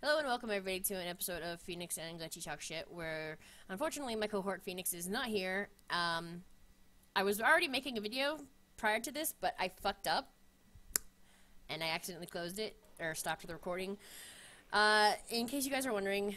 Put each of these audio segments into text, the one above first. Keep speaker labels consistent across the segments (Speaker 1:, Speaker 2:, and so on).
Speaker 1: Hello and welcome everybody to an episode of Phenix and Glytchy Talk Shit, where unfortunately my cohort Phenix is not here. Um, I was already making a video prior to this, but I fucked up, and I accidentally closed it, or stopped the recording. Uh, in case you guys are wondering,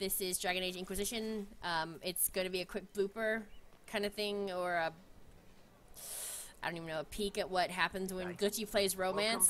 Speaker 1: this is Dragon Age Inquisition. Um, it's going to be a quick blooper kind of thing, or a, I don't even know, a peek at what happens when Glytchy plays romance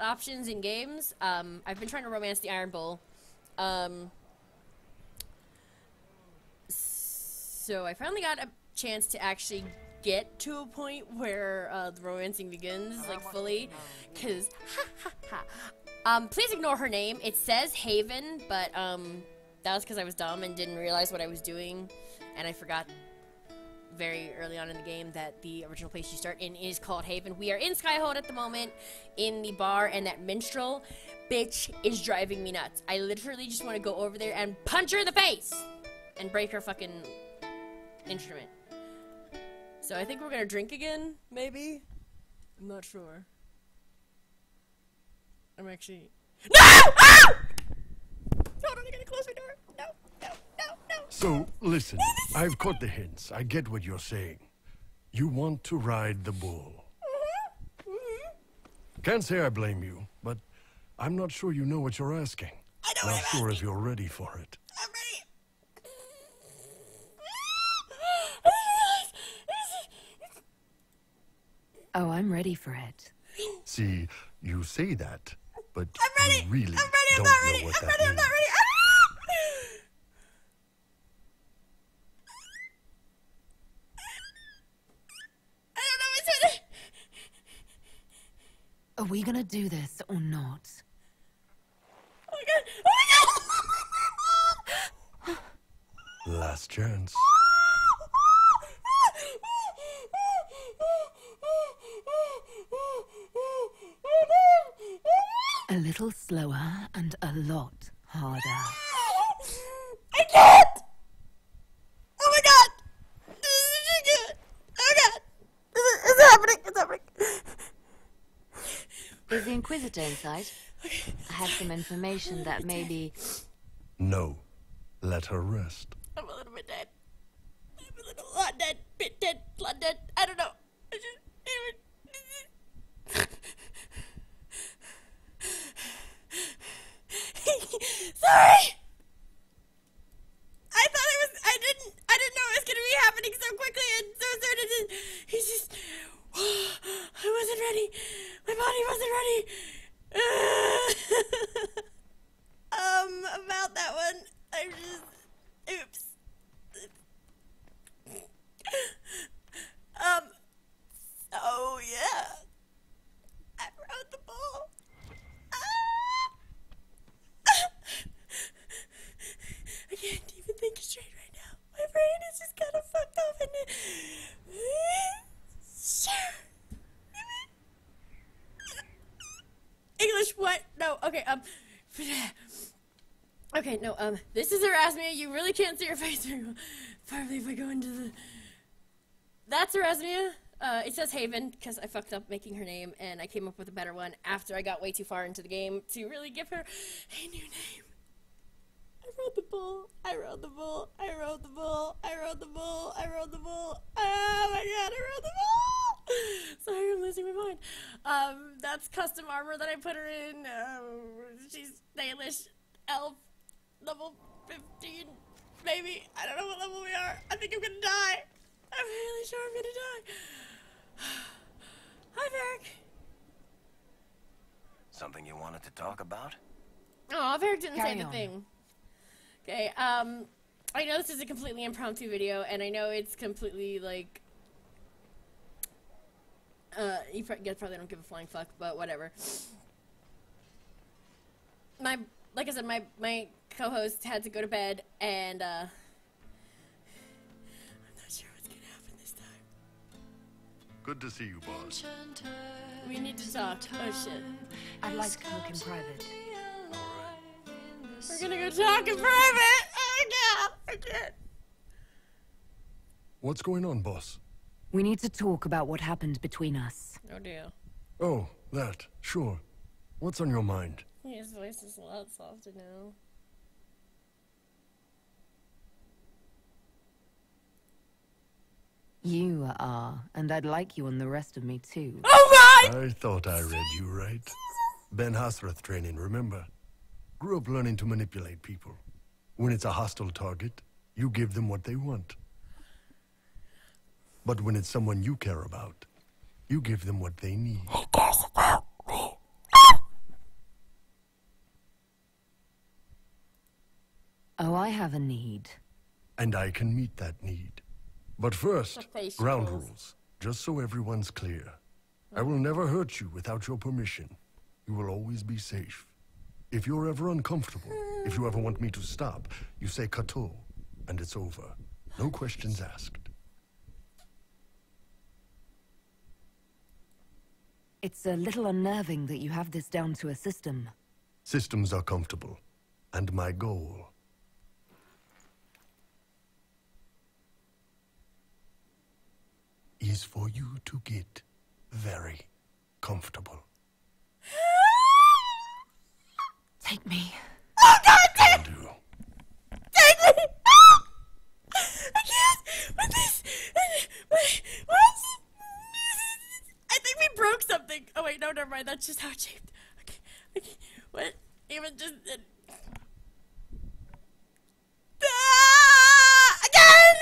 Speaker 1: options in games. Um, I've been trying to romance the Iron Bull. Um, so I finally got a chance to actually get to a point where uh, the romancing begins, like fully. Cause, ha ha ha. Um, please ignore her name. It says Haven, but um, that was because I was dumb and didn't realize what I was doing, and I forgot very early on in the game that the original place you start in is called Haven. We are in Skyhold at the moment, in the bar, and that minstrel bitch is driving me nuts. I literally just want to go over there and punch her in the face and break her fucking instrument. So I think we're gonna drink again, maybe. I'm not sure. I'm actually. No! Ah! Hold on, I gotta close my door. No.
Speaker 2: So, listen, I've caught the hints. I get what you're saying. You want to ride the bull. Can't say I blame you, but I'm not sure you know what you're asking.
Speaker 1: I know
Speaker 2: Not
Speaker 1: what I'm
Speaker 2: sure if you're ready for it.
Speaker 1: I'm ready.
Speaker 3: Oh, I'm ready for it.
Speaker 2: See, you say that, but
Speaker 1: I'm ready.
Speaker 2: you really
Speaker 1: I'm ready. I'm
Speaker 2: don't
Speaker 1: not
Speaker 2: know
Speaker 1: ready.
Speaker 2: what
Speaker 1: I'm
Speaker 2: that
Speaker 1: ready. I'm not
Speaker 2: means.
Speaker 1: ready. Ah! I don't know what's in it.
Speaker 3: Are we gonna do this or not?
Speaker 1: Oh my god. Oh my god.
Speaker 2: Last chance.
Speaker 3: A little slower and a lot harder.
Speaker 1: I can't. Oh my god. This is good. Oh god. This is, it's happening. It's happening.
Speaker 4: Is the Inquisitor inside? sight? I have some information that may be.
Speaker 2: No. Let her rest.
Speaker 1: I'm a little bit dead. I'm a little lot dead, bit dead, lot dead. I don't know. I just even. Sorry. I thought it was. I didn't. I didn't know it was gonna be happening so quickly and so soon. And then he's just. I wasn't ready. My body wasn't ready. um, about that one, I'm just. Oops. um. Oh yeah. I rode the bull. Ah! I can't even think straight right now. My brain is just kind of fucked up and. English what? No. Okay. Um. Okay. No. Um. This is Erasmia. You really can't see your face very well. Probably if I go into the. That's Erasmia. Uh, it says Haven because I fucked up making her name, and I came up with a better one after I got way too far into the game to really give her a new name. I rode the bull. I rode the bull. I rode the bull. I rode the bull. I rode the bull. Oh my god, I rode the bull. Sorry, I'm losing my mind. Um, that's custom armor that I put her in. Um, she's Dalish elf, level 15, maybe. I don't know what level we are. I think I'm gonna die. I'm really sure I'm gonna die. Hi, Varric.
Speaker 5: Something you wanted to talk about?
Speaker 1: Oh, Varric didn't say
Speaker 3: Carry
Speaker 1: the thing. Okay, um, I know this is a completely impromptu video, and I know it's completely, like, uh, you pro- guys probably don't give a flying fuck, but whatever. My, like I said, my, my co-host had to go to bed, and, uh, I'm not sure what's gonna happen this time.
Speaker 2: Good to see you, boss.
Speaker 1: We need to talk. Oh, shit.
Speaker 3: I'd like to talk in private.
Speaker 1: We're gonna go talk in private! Oh, God! I can't.
Speaker 2: What's going on, boss?
Speaker 3: We need to talk about what happened between us.
Speaker 1: Oh, dear.
Speaker 2: Oh, that. Sure. What's on your mind?
Speaker 1: His voice is a lot softer now.
Speaker 3: You are, and I'd like you on the rest of me too.
Speaker 1: Oh my!
Speaker 2: I thought I read you right. Ben-Hassrath training, remember? Grew up learning to manipulate people. When it's a hostile target, you give them what they want. But when it's someone you care about, you give them what they need.
Speaker 3: Oh, I have a need.
Speaker 2: And I can meet that need. But first, ground
Speaker 1: rolls.
Speaker 2: rules, just so everyone's clear. I will never hurt you without your permission. You will always be safe. If you're ever uncomfortable, if you ever want me to stop, you say Katoh, and it's over. No questions asked.
Speaker 3: It's a little unnerving that you have this down to a system.
Speaker 2: Systems are comfortable. And my goal is for you to get very comfortable.
Speaker 3: Take me.
Speaker 2: Can do.
Speaker 1: I can't with this. Wait, what? I think we broke something. Oh wait, no, never mind. That's just how it shaped. Okay, okay. What? Even just. Ah! Again!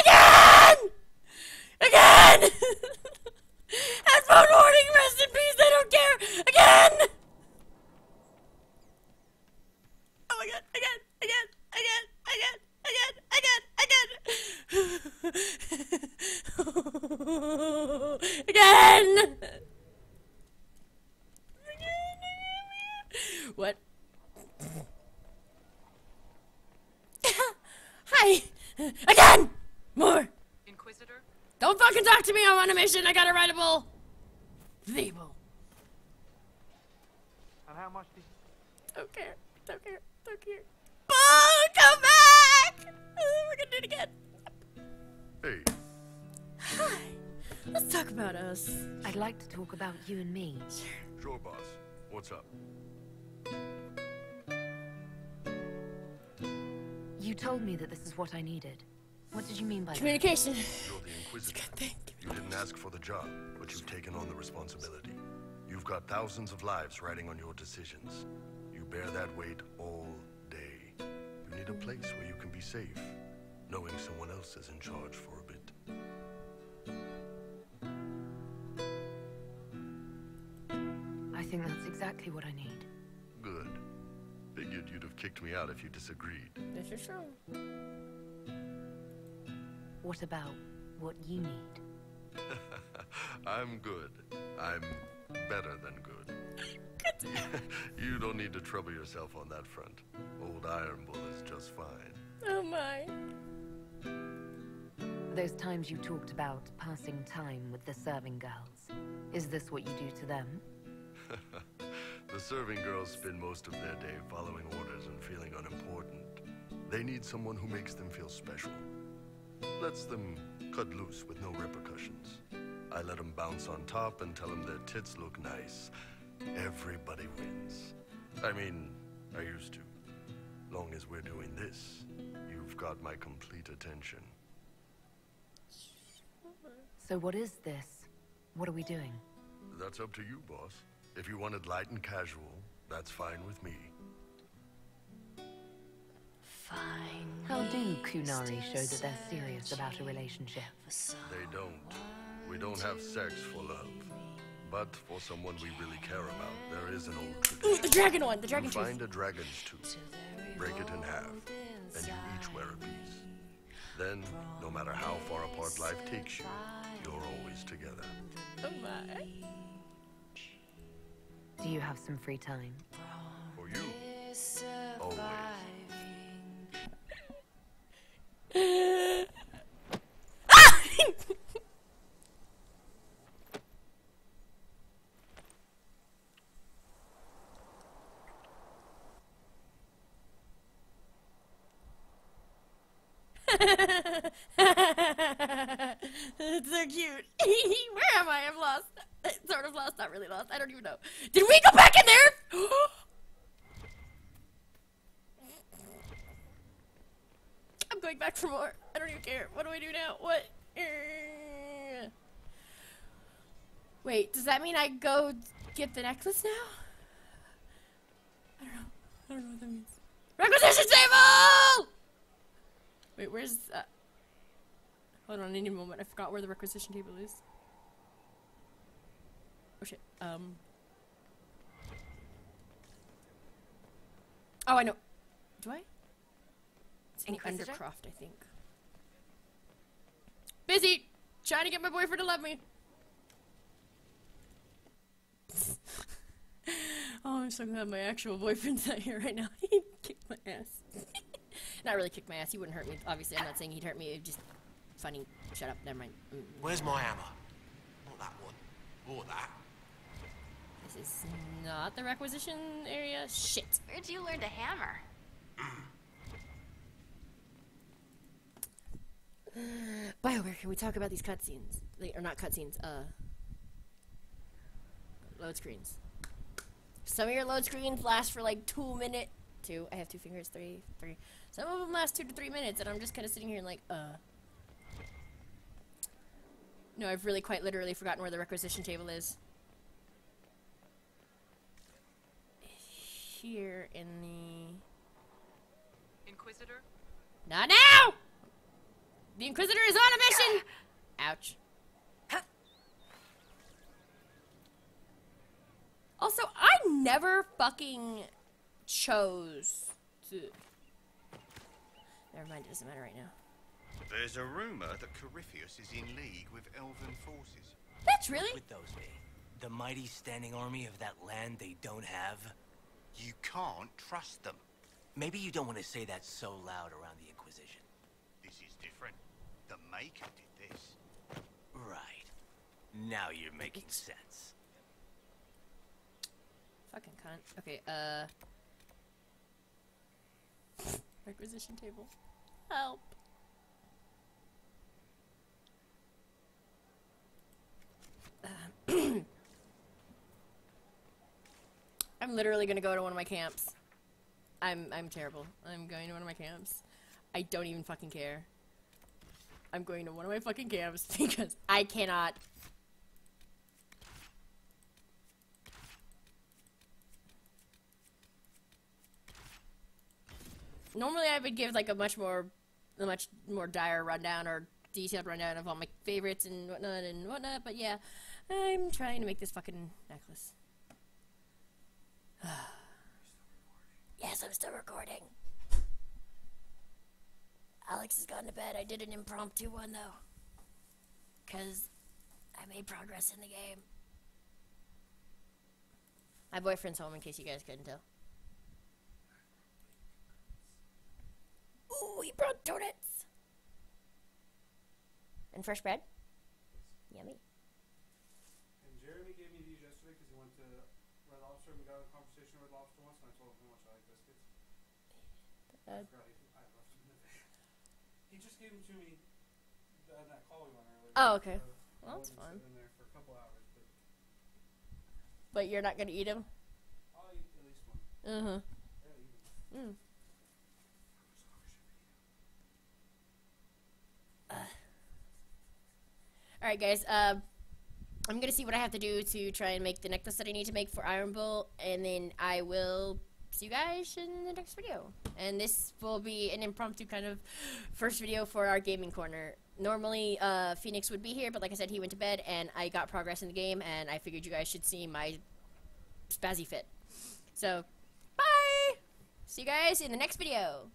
Speaker 1: Again! Again! Headphone warning, rest in peace, I don't care! Again! Oh my god, again, again, again, again, again, again! again! What? Hi! Again! More!
Speaker 6: Inquisitor?
Speaker 1: Don't fucking talk to me, I'm on a mission, I got a writable! Vable.
Speaker 7: And how much did
Speaker 1: Don't care, don't care, don't care. Boo! Come back! Oh, we're gonna do it again.
Speaker 2: Hey,
Speaker 1: Hi. Let's talk about us.
Speaker 3: I'd like to talk about you and me.
Speaker 2: sure, boss. What's up?
Speaker 3: You told me that this is what I needed. What did you mean by that?
Speaker 1: Communication.
Speaker 2: You're the Inquisitor.
Speaker 1: Thank
Speaker 2: You didn't ask for the job, but you've taken on the responsibility. You've got thousands of lives riding on your decisions. You bear that weight all day. You need a place where you can be safe, knowing someone else is in charge for a bit.
Speaker 3: I think that's exactly what I need.
Speaker 2: Good. Figured you'd have kicked me out if you disagreed.
Speaker 1: This is true.
Speaker 3: What about what you need?
Speaker 2: I'm good. I'm better than good. you don't need to trouble yourself on that front. Old Iron Bull is just fine.
Speaker 1: Oh my.
Speaker 3: Those times you talked about passing time with the serving girls. Is this what you do to them?
Speaker 2: The serving girls spend most of their day following orders and feeling unimportant. They need someone who makes them feel special. Lets them cut loose with no repercussions. I let them bounce on top and tell them their tits look nice. Everybody wins. I mean, I used to. Long as we're doing this, you've got my complete attention.
Speaker 3: So what is this? What are we doing?
Speaker 2: That's up to you, boss. If you wanted light and casual, that's fine with me.
Speaker 3: How do Qunari show that they're serious about a relationship?
Speaker 2: They don't. We don't have sex for love. But for someone we really care about, there is an old
Speaker 1: Ooh,
Speaker 2: tradition.
Speaker 1: the dragon one, the
Speaker 2: You
Speaker 1: dragon tooth.
Speaker 2: find a dragon's tooth, break it in half, and you each wear a piece. Then, no matter how far apart life takes you, you're always together.
Speaker 1: Oh my.
Speaker 3: Do you have some free time?
Speaker 1: it's so cute. Where am I? I'm lost. Sort of lost, not really lost. I don't even know. Did we go back in there? I'm going back for more. I don't even care. What do I do now? What? Wait, does that mean I go get the necklace now? I don't know. I don't know what that means. Requisition table! Wait, where's that? Hold on, I need a moment. I forgot where the requisition table is. Oh shit. Um. Oh, I know. Do I? It's in Undercroft, I think. Busy trying to get my boyfriend to love me. oh, I'm so glad my actual boyfriend's not here right now. He kicked my ass. not really kicked my ass. He wouldn't hurt me. Obviously, I'm not saying he'd hurt me. It's just funny. Shut up. Never mind. Mm,
Speaker 6: Where's my hammer? Not that one. Or that.
Speaker 1: This is not the requisition area. Shit.
Speaker 4: Where'd you learn to hammer?
Speaker 1: BioWare, can we talk about these cutscenes? Like, or not cutscenes, uh. Load screens. Some of your load screens last for like two minutes. Two. I have two fingers. Three. Three. Some of them last two to three minutes, and I'm just kind of sitting here and like, uh. No, I've really quite literally forgotten where the requisition table is. Here in the.
Speaker 7: Inquisitor?
Speaker 1: Not now! The Inquisitor is on a mission! Ouch. Also, I never fucking chose to. Never mind, it doesn't matter right now.
Speaker 8: There's a rumor that Corypheus is in league with elven forces.
Speaker 1: That's really?
Speaker 6: With those be? The mighty standing army of that land they don't have?
Speaker 8: You can't trust them.
Speaker 6: Maybe you don't want to say that so loud around the Inquisition.
Speaker 8: This is different. The Maker did this.
Speaker 6: Right. Now you're making sense.
Speaker 1: Fucking cunt. Okay, uh. Requisition table. Help. I'm literally gonna go to one of my camps. I'm I'm terrible. I'm going to one of my camps. I don't even fucking care. I'm going to one of my fucking camps because I cannot normally I would give like a much more, a much more dire rundown or detailed rundown of all my favorites and whatnot and whatnot. But yeah, I'm trying to make this fucking necklace. yes, I'm still recording. Alex has gone to bed. I did an impromptu one though, cause I made progress in the game. My boyfriend's home, in case you guys couldn't tell. Ooh, donuts. And fresh bread. Yummy.
Speaker 9: And Jeremy gave me these yesterday because he went to Red Lobster and we got a conversation with Lobster once, and I told him how much I like biscuits.
Speaker 1: Uh,
Speaker 9: I forgot he, I left them in the van. He just gave them to me on that call we went earlier.
Speaker 1: Oh, okay.
Speaker 9: So
Speaker 1: Well, that's
Speaker 9: wasn't
Speaker 1: fine.
Speaker 9: sitting in there for a couple hours, but
Speaker 1: But you're not gonna eat them?
Speaker 9: I'll eat at least one.
Speaker 1: Uh huh.
Speaker 9: I gotta.
Speaker 1: Mm. Alright, guys. Uh, I'm gonna see what I have to do to try and make the necklace that I need to make for Iron Bull, and then I will see you guys in the next video. And this will be an impromptu kind of first video for our gaming corner. Normally, uh, Phenix would be here, but like I said, he went to bed, and I got progress in the game, and I figured you guys should see my spazzy fit. So, bye! See you guys in the next video.